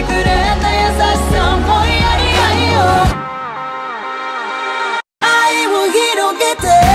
しを。愛を広げて。